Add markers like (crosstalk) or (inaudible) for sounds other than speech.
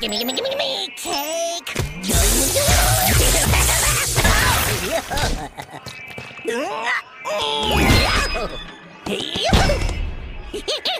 Gimme, gimme, gimme, gimme, cake! (laughs) (laughs) (laughs)